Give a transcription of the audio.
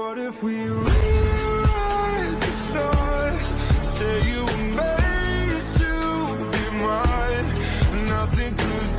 What if we rewrite the stars? Say you were made to be mine. Nothing could.